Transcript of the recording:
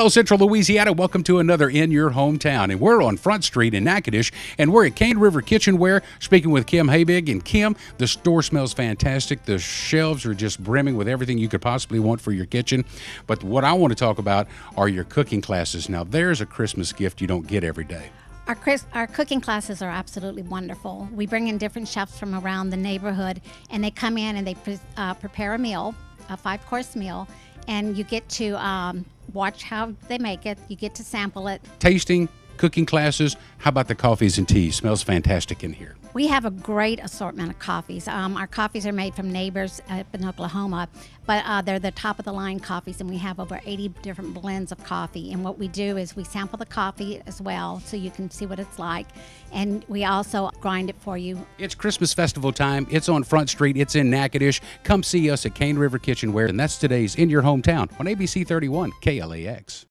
Hello, Central Louisiana. Welcome to another In Your Hometown. And we're on Front Street in Natchitoches, and we're at Cane River Kitchenware speaking with Kim Habig. And Kim, the store smells fantastic. The shelves are just brimming with everything you could possibly want for your kitchen. But what I want to talk about are your cooking classes. Now, there's a Christmas gift you don't get every day. Our, Chris, our cooking classes are absolutely wonderful. We bring in different chefs from around the neighborhood, and they come in and they pre- uh, prepare a meal, a five course meal, and you get to um, watch how they make it. You get to sample it. Tasting, cooking classes. How about the coffees and teas? Smells fantastic in here. We have a great assortment of coffees. Um, our coffees are made from neighbors up in Oklahoma, but uh, they're the top of the line coffees, and we have over 80 different blends of coffee. And what we do is we sample the coffee as well so you can see what it's like, and we also grind it for you. It's Christmas festival time. It's on Front Street. It's in Natchitoches. Come see us at Cane River Kitchenware, and that's today's In Your Hometown on ABC 31 KLAX.